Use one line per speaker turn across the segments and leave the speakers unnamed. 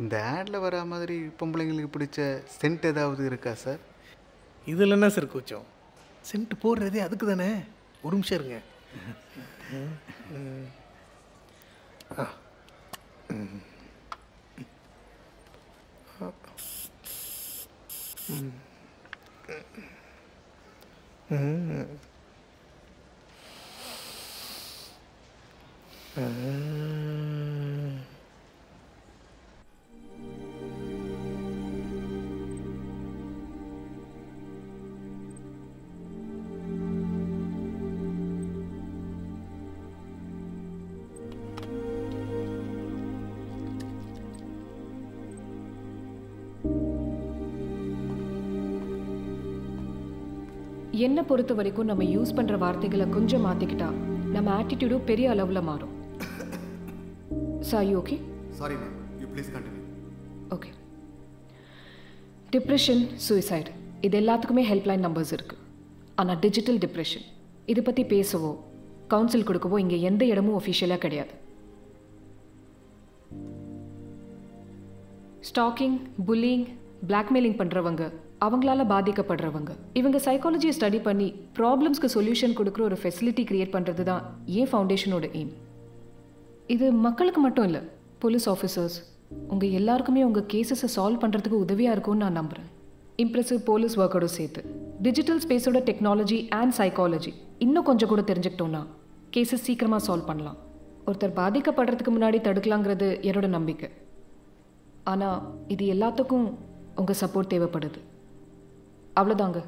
இந்த ஆடில் வர மாதிரி பொம்பளைங்களுக்கு பிடிச்ச சென்ட் ஏதாவது இருக்கா சார்
இதில் என்ன சார் கூச்சம்? சென்ட் போடுறதே அதுக்கு தானே? ஒரு நிமிஷம் இருங்க.
என்னை பொறுத்த வரைக்கும் நம்ம யூஸ் பண்ணுற வார்த்தைகளை கொஞ்சம் மாற்றிக்கிட்டா நம்ம ஆட்டிடியூடும் பெரிய அளவில் மாறும். Sir you okay
sorry ma'am you please continue
okay depression suicide இது எல்லாத்துக்குமே ஹெல்ப்லைன் நம்பர்ஸ் இருக்குது ஆனால் டிஜிட்டல் டிப்ரெஷன் இதை பற்றி பேசவோ கவுன்சில் கொடுக்கவோ இங்கே எந்த இடமும் ஒஃபிஷியலாக கிடையாது. ஸ்டாக்கிங் புல்லிங் பிளாக்மெயிலிங் பண்ணுறவங்க அவங்களால பாதிக்கப்படுறவங்க. இவங்க சைக்காலஜியை ஸ்டடி பண்ணி ப்ராப்ளம்ஸ்க்கு சொல்யூஷன் கொடுக்குற ஒரு ஃபெசிலிட்டி கிரியேட் பண்ணுறது தான் ஏன் ஃபவுண்டேஷனோட எய்ம் இது மக்களுக்கு மட்டும் இல்லை போலீஸ் ஆஃபீஸர்ஸ் உங்கள் எல்லாருக்குமே உங்கள் கேசஸை சால்வ் பண்ணுறதுக்கு உதவியாக இருக்கும்னு நான் நம்புகிறேன் இம்ப்ரெசிவ் போலீஸ் ஒர்க்கோட சேர்த்து. டிஜிட்டல் ஸ்பேஸோட டெக்னாலஜி அண்ட் சைக்காலஜி இன்னும் கொஞ்சம் கூட தெரிஞ்சுக்கிட்டோம்னா கேசஸ் சீக்கிரமாக சால்வ் பண்ணலாம். ஒருத்தர் பாதிக்கப்படுறதுக்கு முன்னாடி தடுக்கலாங்கிறது என்னோட நம்பிக்கை. ஆனால் இது எல்லாத்துக்கும் உங்கள் சப்போர்ட் தேவைப்படுது. அவ்வளோதாங்க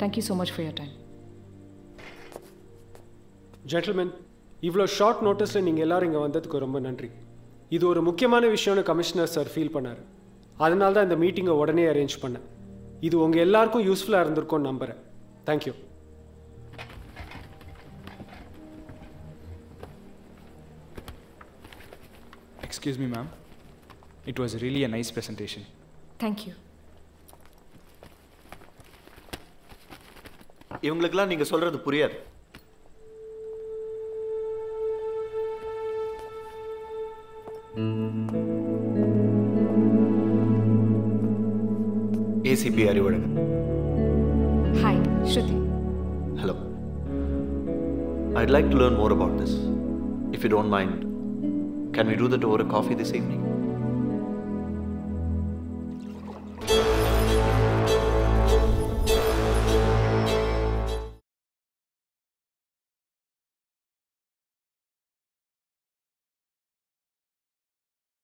thank you so much for your time
gentleman இவ்வளோ ஷார்ட் நோட்டீஸில் நீங்கள் எல்லாரும் இங்கே வந்ததுக்கு ரொம்ப நன்றி. இது ஒரு முக்கியமான விஷயம்னு கமிஷனர் சார் ஃபீல் பண்ணார். அதனால தான் இந்த மீட்டிங்கை உடனே அரேஞ்ச் பண்ணேன். இது உங்கள் எல்லாருக்கும் யூஸ்ஃபுல்லாக இருந்திருக்கும்னு நம்புகிறேன் thank you
Excuse me, ma'am. It was really a nice presentation.
Thank you
இவங்களுக்கெல்லாம் நீங்க சொல்றது புரியாது ACP Arivazhagan
hi Shruti
hello I'd like to learn more about this. If you don't mind, can we do that over a coffee this evening?